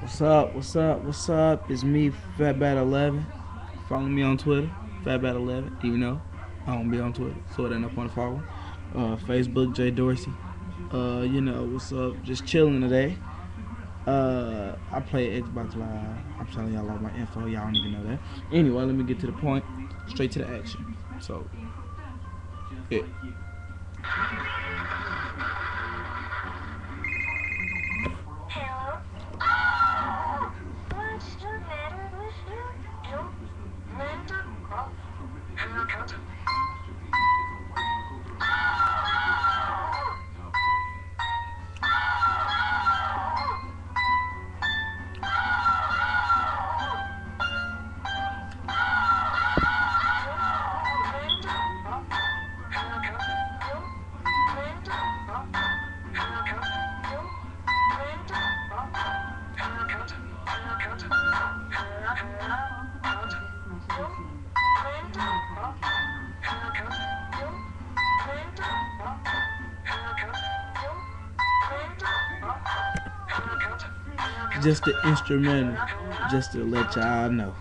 What's up? What's up? What's up? It's me, Fatbat11. Follow me on Twitter, Fatbat11. Even though I don't be on Twitter, so it ain't up on the follow. Uh, Facebook, Jay Dorsey. Uh, you know what's up? Just chilling today. Uh, I play Xbox Live. I'm telling y'all all my info. Y'all don't even know that. Anyway, let me get to the point. Straight to the action. So, yeah. Hello? What's the matter with you? You, Linda? Oh, haircut. Just the instrumental, just to let y'all know.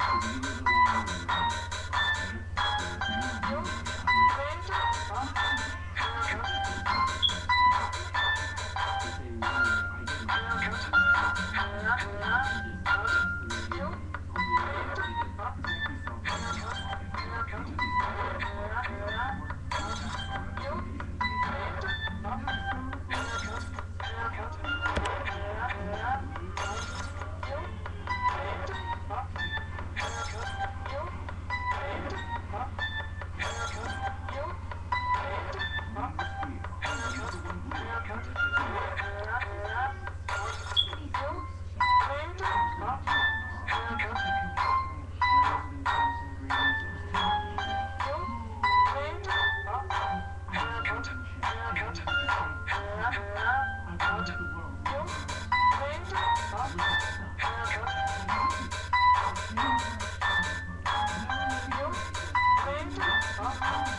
Oh.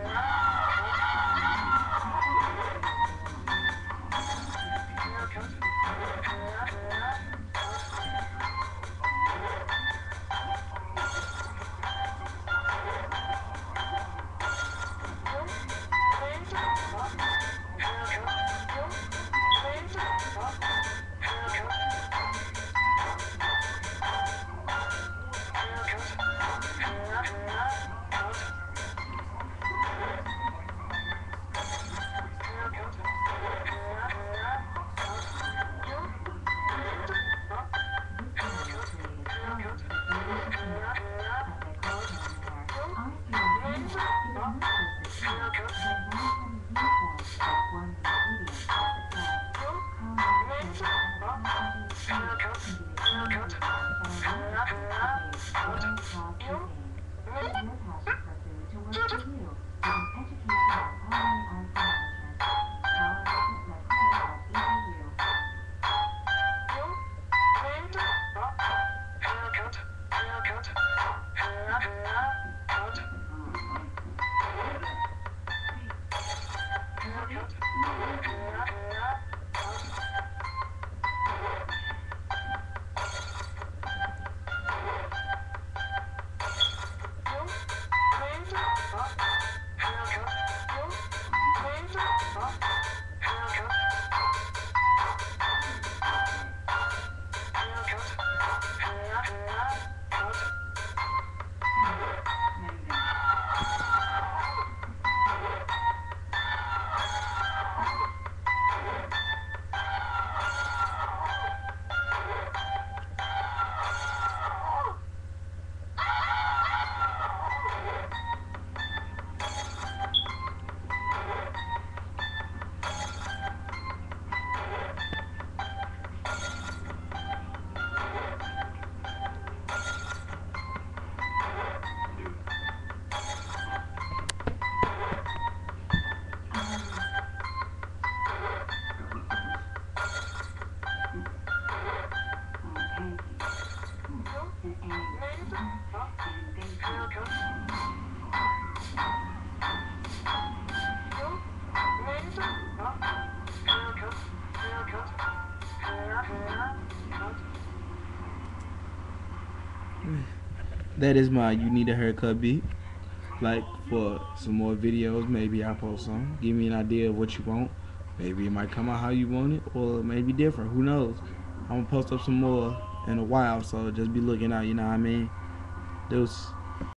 Wow. That is my you need a haircut beat. Like for some more videos, maybe I'll post some. Give me an idea of what you want. Maybe it might come out how you want it, or it may be different. Who knows? I'm gonna post up some more in a while, so just be looking out. You know what I mean? Deuce.